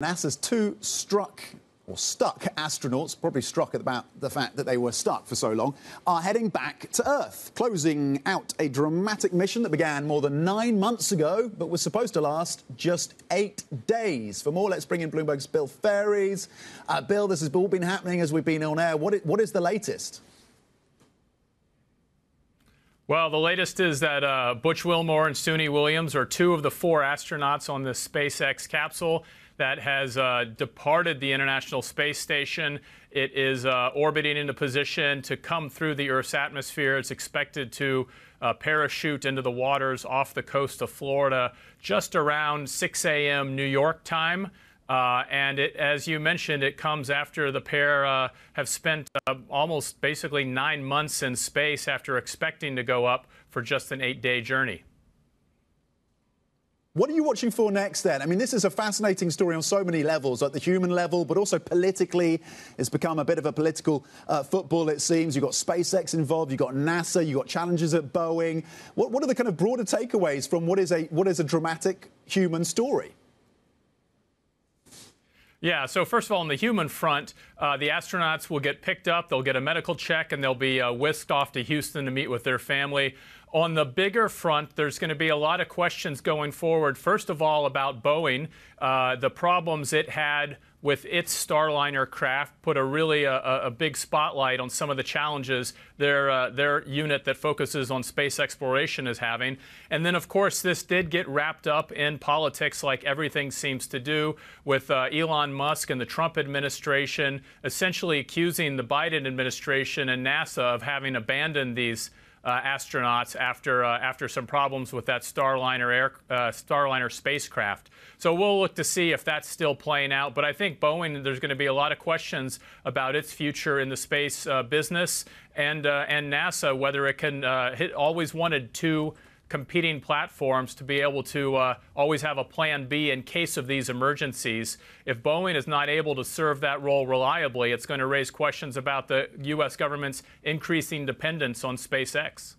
NASA's two struck or stuck astronauts, probably struck about the fact that they were stuck for so long, are heading back to Earth, closing out a dramatic mission that began more than nine months ago, but was supposed to last just eight days. For more, let's bring in Bloomberg's Bill Faries. Uh, Bill, this has all been happening as we've been on air. What is, what is the latest? Well, the latest is that uh, Butch Wilmore and Suni Williams are two of the four astronauts on this SpaceX capsule that has uh, departed the International Space Station. It is uh, orbiting into position to come through the Earth's atmosphere. It's expected to uh, parachute into the waters off the coast of Florida just around 6 a.m. New York time. Uh, and it, as you mentioned, it comes after the pair uh, have spent uh, almost basically nine months in space after expecting to go up for just an eight day journey. What are you watching for next then? I mean, this is a fascinating story on so many levels, at the human level, but also politically. It's become a bit of a political uh, football, it seems. You've got SpaceX involved, you've got NASA, you've got challenges at Boeing. What, what are the kind of broader takeaways from what is a, what is a dramatic human story? Yeah, so first of all, on the human front, uh, the astronauts will get picked up, they'll get a medical check, and they'll be uh, whisked off to Houston to meet with their family. On the bigger front, there's going to be a lot of questions going forward. First of all, about Boeing, uh, the problems it had with its Starliner craft put a really a, a, big spotlight on some of the challenges their uh, their unit that focuses on space exploration is having. And then, of course, this did get wrapped up in politics, like everything seems to do, with uh, Elon Musk and the Trump administration essentially accusing the Biden administration and NASA of having abandoned these uh, astronauts after uh, after some problems with that Starliner air uh, Starliner spacecraft. So we'll look to see if that's still playing out. But I think Boeing, there's going to be a lot of questions about its future in the space uh, business and uh, and NASA, whether it can uh, hit. Always wanted to competing platforms to be able to uh, always have a plan B in case of these emergencies. If Boeing is not able to serve that role reliably, it's going to raise questions about the U.S. government's increasing dependence on SpaceX.